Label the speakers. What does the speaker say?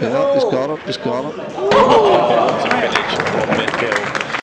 Speaker 1: Ja, det skal der, det skal der.